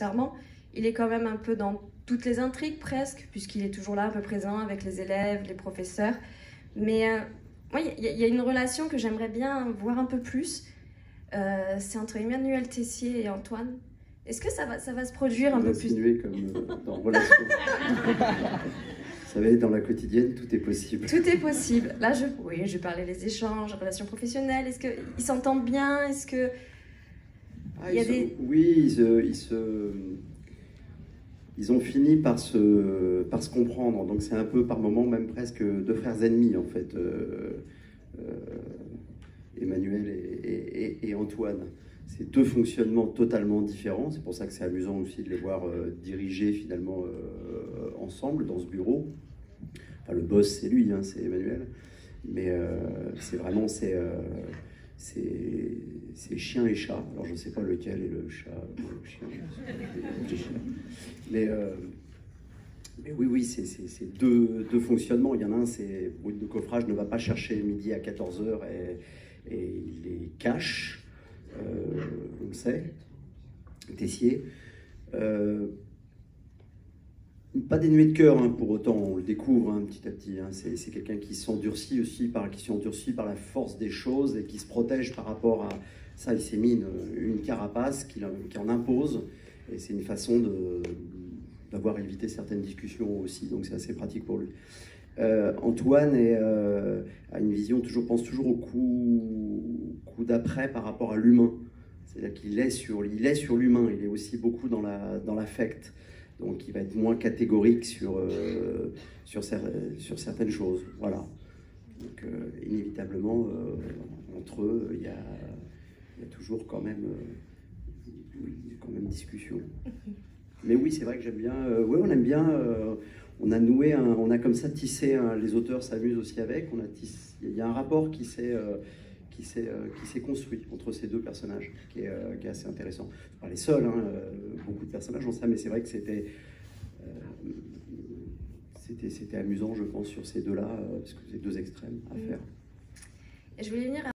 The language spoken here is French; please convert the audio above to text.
Armand. Il est quand même un peu dans toutes les intrigues presque, puisqu'il est toujours là, un peu présent avec les élèves, les professeurs. Mais euh, il y, a une relation que j'aimerais bien voir un peu plus. Euh, c'est entre Emmanuel Tessier et Antoine. Est-ce que ça va, ça va se produire un peu plus? comme euh, dans relation. Vous savez, dans la quotidienne, tout est possible. Tout est possible. Là, je, oui, je parlais des échanges, relations professionnelles. Est-ce qu'ils s'entendent bien? Est-ce que ah, il y a des... Oui, ils se, ils, ont fini par se, par se comprendre. Donc c'est un peu par moments même presque deux frères ennemis en fait, euh, euh, Emmanuel et, et, Antoine. C'est deux fonctionnements totalement différents. C'est pour ça que c'est amusant aussi de les voir euh, diriger finalement ensemble dans ce bureau. Enfin, le boss c'est lui, hein, c'est Emmanuel. Mais c'est vraiment c'est c'est chien et chat. Alors je ne sais pas lequel est le chat, le chien, Mais, euh, mais oui, oui, c'est deux, deux, fonctionnements. Il y en a un, c'est Brut de coffrage ne va pas chercher midi à 14h et, et il les cache, euh, on le sait, Tessier. Euh, pas dénué de cœur hein, pour autant, on le découvre hein, petit à petit. Hein. C'est quelqu'un qui s'endurcit aussi par, qui s'endurcit par la force des choses et qui se protège par rapport à ça. Il s'est mis une, carapace qui, en impose et c'est une façon d'avoir évité certaines discussions aussi. Donc c'est assez pratique pour lui. Euh, Antoine euh, a une vision, toujours, pense toujours au coup, coup d'après par rapport à l'humain. C'est-à-dire qu'il est sur l'humain, il est aussi beaucoup dans l'affect. La, dans donc il va être moins catégorique sur, euh, sur, sur, certaines choses. Voilà. Donc euh, inévitablement, euh, entre eux, il y a, toujours quand même, quand même discussion. Mais oui, c'est vrai que j'aime bien. oui, on aime bien. on a noué, on a comme ça tissé. les auteurs s'amusent aussi avec. Il y a un rapport qui s'est qui s'est euh, construit entre ces deux personnages, qui est, euh, qui est assez intéressant. Pas les seuls, hein, euh, beaucoup de personnages ont ça, mais c'est vrai que c'était c'était amusant, je pense, sur ces deux-là, parce que c'est deux extrêmes à mm. faire. Et je voulais venir